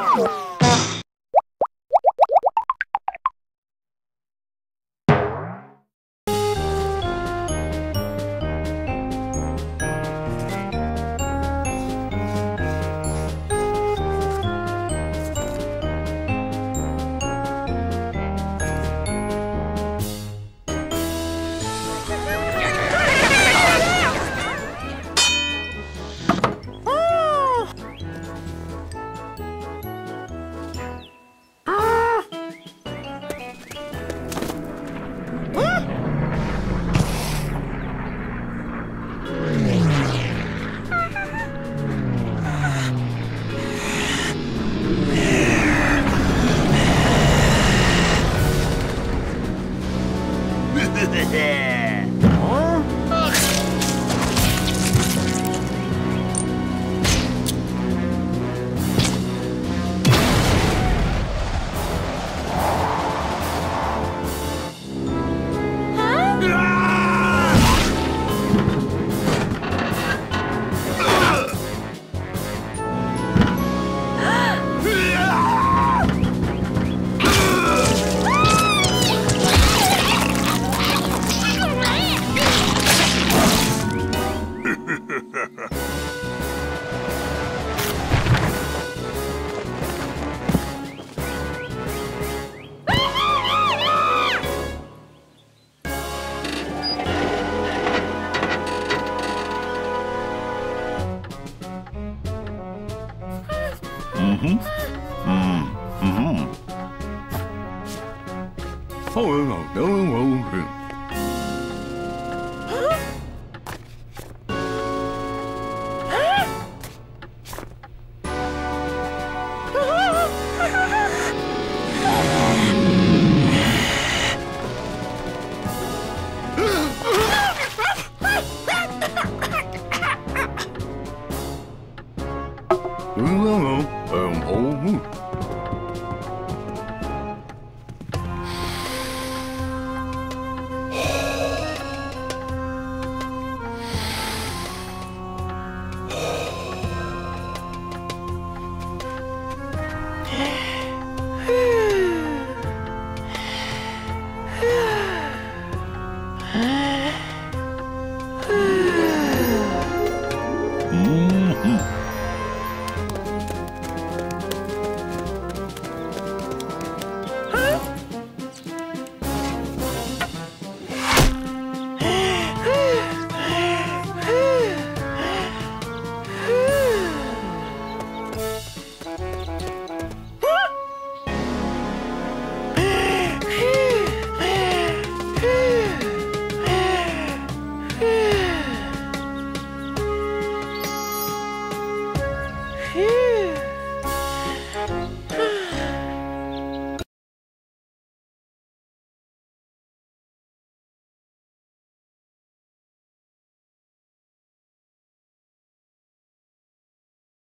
Mm-hmm. Mm. Mm-hmm. Mhm. Oh, no, no, no, no. No, no, um, oh,